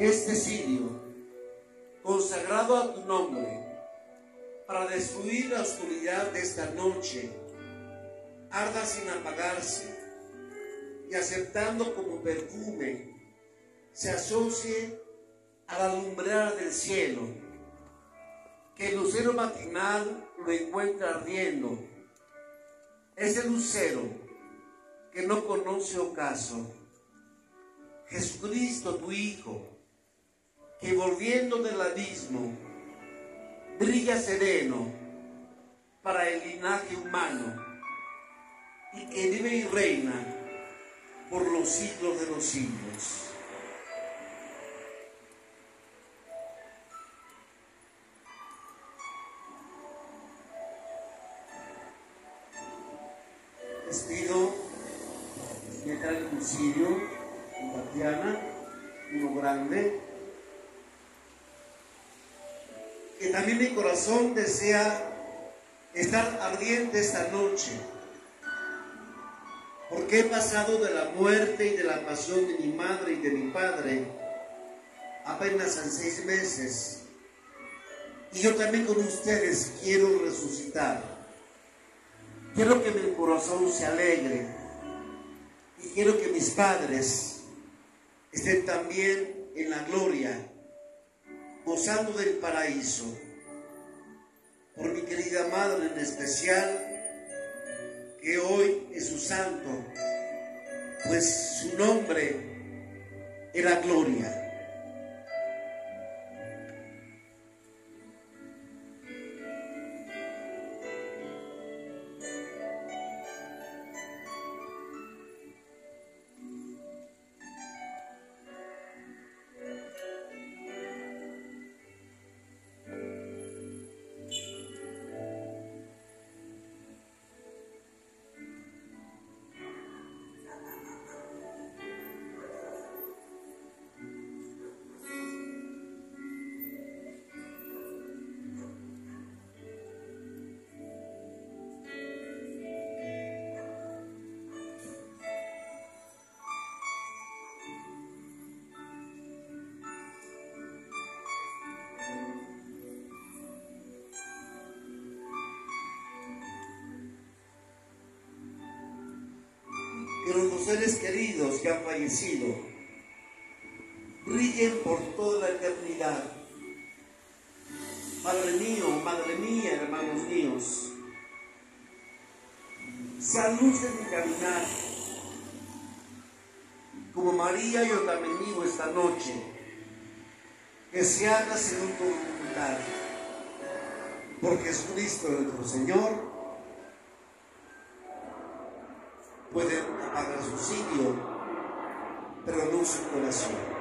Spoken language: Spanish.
este cirio, consagrado a tu nombre, para destruir la oscuridad de esta noche, arda sin apagarse y aceptando como perfume, se asocie a la lumbrera del cielo, que el lucero matinal lo encuentra ardiendo. Ese lucero que no conoce ocaso. Jesucristo, tu Hijo, que volviendo del abismo, brilla sereno para el linaje humano y que vive y reina por los siglos de los siglos. Vestido de el cuchillo, Tatiana, uno grande, que también mi corazón desea estar ardiente esta noche, porque he pasado de la muerte y de la pasión de mi madre y de mi padre apenas en seis meses. Y yo también con ustedes quiero resucitar. Quiero que mi corazón se alegre y quiero que mis padres estén también en la gloria, gozando del paraíso. Por mi querida madre en especial, que hoy es su santo, pues su nombre era gloria. Que los seres queridos que han fallecido brillen por toda la eternidad. Padre mío, Madre mía, hermanos míos, luz en mi caminar. Como María yo también digo esta noche, que se haga según tu voluntad. Por Jesucristo nuestro Señor, apagar su sitio, pero no su corazón.